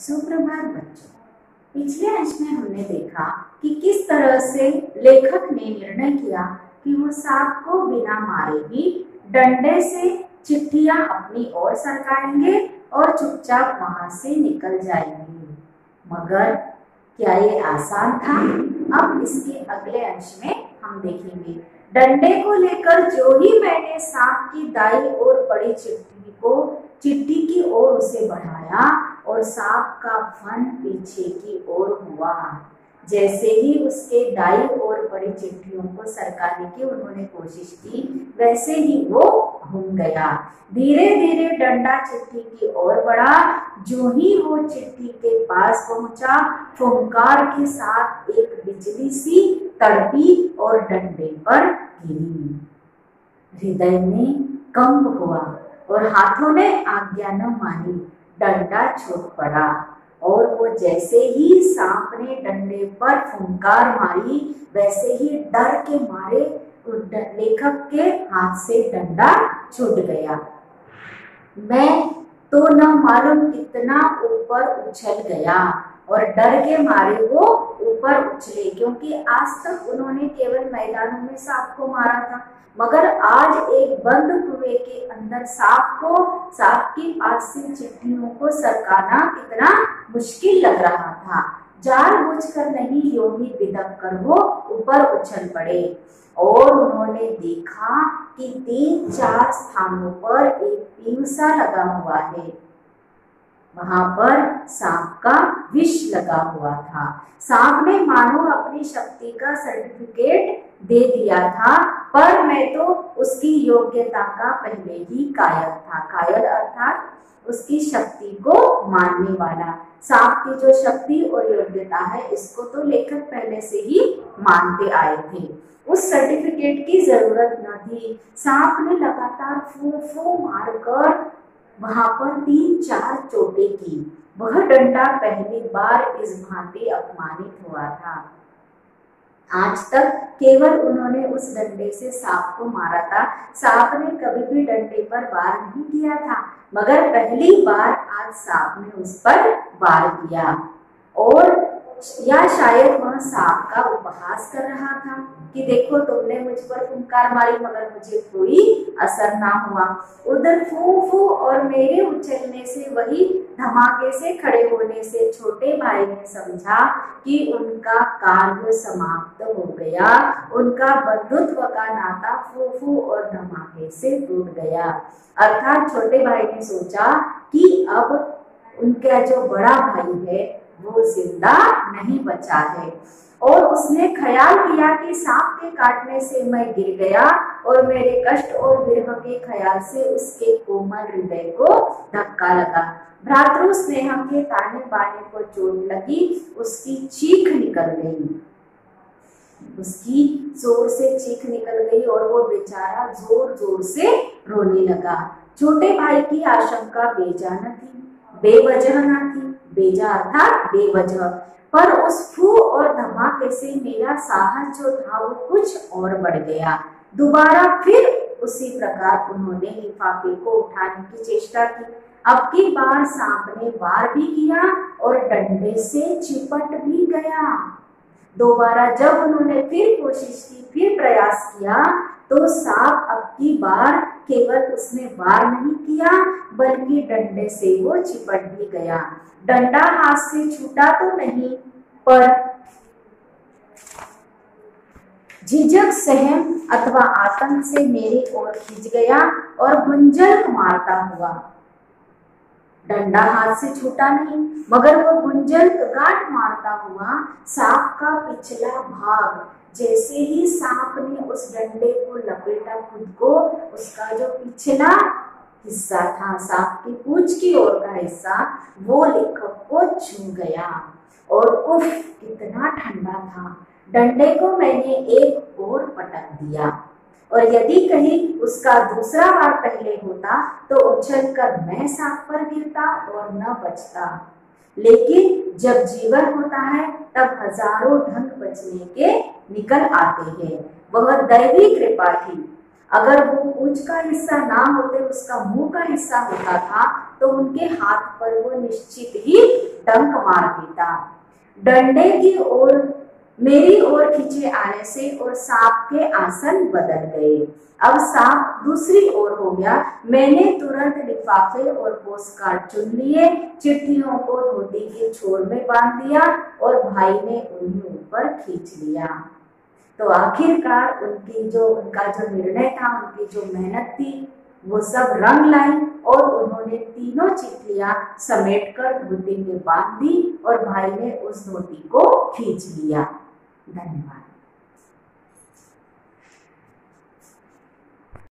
सुप्रभात बच्चों। पिछले अंश में हमने देखा कि किस तरह से लेखक ने निर्णय किया कि वो सांप को बिना मारे ही डंडे से चिट्ठियाँ अपनी ओर सरकाएँगे और चुपचाप वहाँ से निकल जाएँगे। मगर क्या ये आसान था? अब इसके अगले अंश में हम देखेंगे। डंडे को लेकर जो ही मैंने सांप की दाई और पड़ी चिट्ठी को, चिट्ठी की ओर उसे बढ़ाया और सांप का फन पीछे की ओर हुआ। जैसे ही उसके दाई और बड़ी चिट्ठियों को सरकाने की उन्होंने कोशिश की, वैसे ही वो घूम गया। धीरे धीरे डंडा चिट्ठी की ओर बढ़ा। जो ही वो चिट्ठी के पास पहुँचा, फुंकार के साथ एक बिजली सी तड़पी और डंडे पर गिरी। हृदय में कंप हुआ और हाथों ने आज्ञा न मानी। डंडा छूट पड़ा और वो जैसे ही सांप ने डंडे पर फुंकार मारी, वैसे ही डर के मारे लेखक के हाथ से डंडा छूट गया। मैं तो न मालूम कितना ऊपर उछल गया और डर के मारे वो ऊपर उछले, क्योंकि आज तक उन्होंने केवल मैदानों में सांप को मारा था। मगर आज एक बंद कुएँ के अंदर सांप को, सांप के पास से चिट्ठियों को सरकाना कितना मुश्किल लग रहा था। जार बुझकर नहीं योगी बिदक कर वो ऊपर उछल पड़े। और उन्होंने देखा कि तीन चार स्थानों पर एक पीमसा लगा हुआ है। वहाँ पर सांप का विष लगा हुआ था। सांप ने मानो अपनी शक्ति का सर्टिफिकेट दे दिया था, पर मैं तो उसकी योग्यता का पहले ही कायल था। कायल अर्थात उसकी शक्ति को मानने वाला। सांप की जो शक्ति और योग्यता है, इसको तो लेखक पहले से ही मानते आए थे। उस सर्टिफिकेट की ज़रूरत न थी। सांप ने लगातार फू फू मारकर वहाँ पर तीन चार चोटे की वह डंडा पहली बार इस भांति अपमानित हुआ था। आज तक केवल उन्होंने उस डंडे से सांप को मारा था। सांप ने कभी भी डंडे पर वार नहीं किया था, मगर पहली बार आज सांप ने उस पर वार किया। और या शायद वह सांप का उपहास कर रहा था कि देखो तुमने मुझ पर फुंकार मारी, मगर मुझे कोई असर ना हुआ। उधर फू फू और मेरे उछलने से, वही धमाके से खड़े होने से छोटे भाई ने समझा कि उनका कार्य समाप्त हो गया। उनका बंधुत्व का नाता फू फू और धमाके से टूट गया। अर्थात छोटे भाई ने सोचा कि अब उनका जो बड़ा भाई है वो ज़िंदा नहीं बचा है। और उसने ख्याल किया कि सांप के काटने से मैं गिर गया और मेरे कष्ट और विरह के ख्याल से उसके कोमल हृदय को धक्का लगा। भ्रातृ स्नेह के ताने बाने को चोट लगी, उसकी चीख निकल गई। उसकी ज़ोर से चीख निकल गई और वो बेचारा ज़ोर ज़ोर से रोने लगा। छोटे भाई की आशंका बेजा न थी, बेवजह न बेजा अर्थात बेवजह। पर उस फू और धमाके से मेरा साहस जो था वो कुछ और बढ़ गया। दोबारा फिर उसी प्रकार उन्होंने लिफाफे को उठाने की चेष्टा की। अब की बार सांप ने वार भी किया और डंडे से चिपट भी गया। दोबारा जब उन्होंने फिर कोशिश की, फिर प्रयास किया तो सांप अब की बार केवल उसने वार नहीं किया, बल्कि डंडे से वो चिपट भी गया। डंडा हाथ से छूटा तो नहीं, पर झिझक सहम अथवा आतंक से मेरी ओर खींच गया और गुंजल मारता हुआ डंडा हाथ से छूटा नहीं, मगर वो गुंजल गांठ मारता हुआ सांप का पिछला भाग, जैसे ही सांप ने उस डंडे को लपेटा खुद को, उसका जो पिछला हिस्सा था, सांप की पूछ की ओर का हिस्सा, वो लेखक को छू गया। और उफ, कितना ठंडा था। डंडे को मैंने एक और पटक दिया। और यदि कहीं उसका दूसरा बार पहले होता तो उछल कर मैं सांप पर गिरता और न बचता। लेकिन जब जीवन होता है, तब हज़ारों ढंग बचने के निकल आते हैं। वह दैवी कृपा थी। अगर वो पूछ का हिस्सा ना होते, उसका मुँह का हिस्सा होता था तो उनके हाथ पर वो निश्चित ही डंक मार देता। डंडे की ओर मेरी ओर खींचे आने से और सांप के आसन बदल गए। अब सांप दूसरी ओर हो गया। मैंने तुरंत लिफाफे और पोस्ट कार्ड चुन लिए, चिट्ठियों को धोती के छोर में बाँध दिया और भाई ने उन्हें ऊपर खींच लिया। तो आखिरकार उनकी जो, उनका जो निर्णय था, उनकी जो मेहनत थी, वो सब रंग लाई और उन्होंने तीनों चिट्ठियाँ समेट कर धोती में बाँध दी और भाई ने उस धोती को खींच लिया। धन्यवाद।